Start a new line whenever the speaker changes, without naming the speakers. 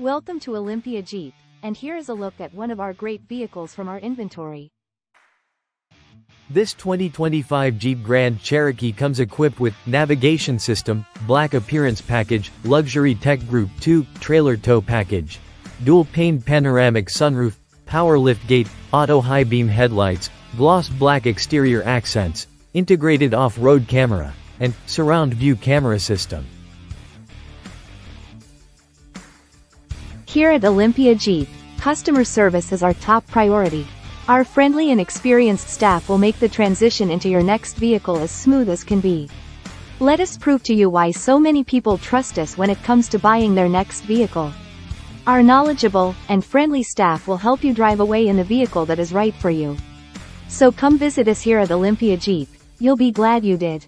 Welcome to Olympia Jeep, and here is a look at one of our great vehicles from our inventory.
This 2025 Jeep Grand Cherokee comes equipped with navigation system, black appearance package, luxury tech group 2, trailer tow package, dual pane panoramic sunroof, power lift gate, auto high beam headlights, gloss black exterior accents, integrated off-road camera, and surround view camera system.
Here at Olympia Jeep, customer service is our top priority. Our friendly and experienced staff will make the transition into your next vehicle as smooth as can be. Let us prove to you why so many people trust us when it comes to buying their next vehicle. Our knowledgeable and friendly staff will help you drive away in the vehicle that is right for you. So come visit us here at Olympia Jeep, you'll be glad you did.